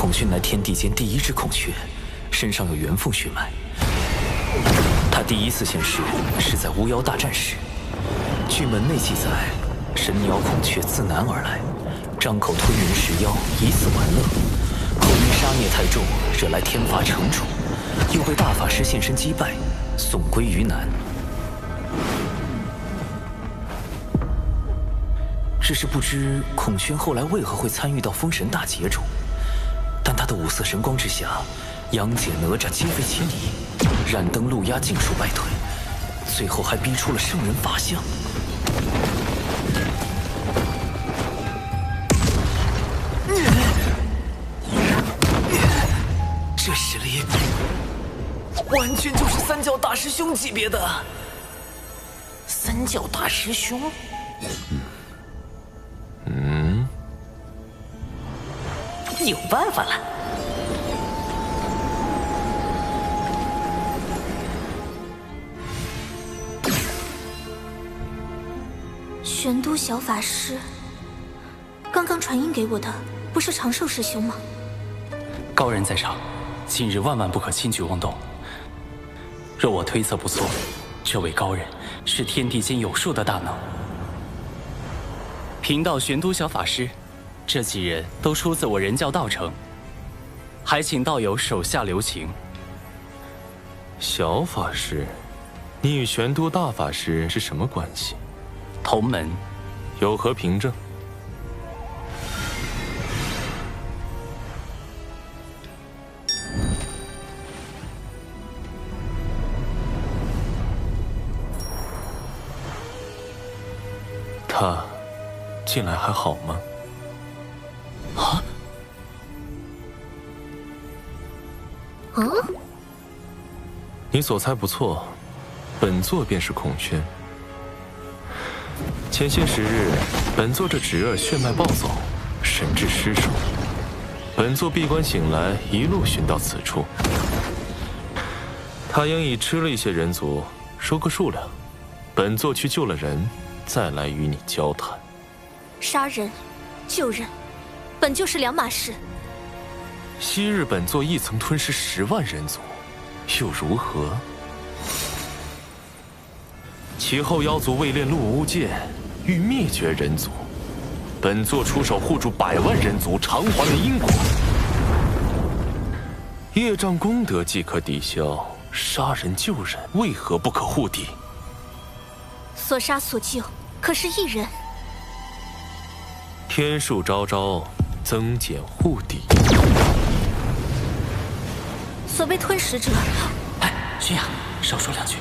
孔雀乃天地间第一只孔雀，身上有元凤血脉。他第一次现世是在巫妖大战时。据门内记载，神鸟孔雀自南而来，张口吞人食妖，以此玩乐。后因杀孽太重，惹来天罚惩处，又被大法师现身击败，送归于南。只是不知孔雀后来为何会参与到封神大劫中，但他的五色神光之下，杨戬、哪吒皆非其敌，燃灯路压尽数败退，最后还逼出了圣人法相。这实力完全就是三教大师兄级别的。三教大师兄。有办法了！玄都小法师，刚刚传音给我的不是长寿师兄吗？高人在上，今日万万不可轻举妄动。若我推测不错，这位高人是天地间有数的大能。贫道玄都小法师。这几人都出自我人教道城，还请道友手下留情。小法师，你与玄都大法师是什么关系？同门。有何凭证？他近来还好吗？啊！你所猜不错，本座便是孔宣。前些时日，本座这侄儿血脉暴走，神智失守。本座闭关醒来，一路寻到此处。他应已吃了一些人族，说个数量，本座去救了人，再来与你交谈。杀人，救人。本就是两码事。昔日本座亦曾吞噬十万人族，又如何？其后妖族为练陆无剑，欲灭绝人族，本座出手护住百万人族，偿还了因果。业障功德即可抵消，杀人救人为何不可护抵？所杀所救，可是一人？天数昭昭。增减护底。所谓吞食者，哎，薰雅，少说两句。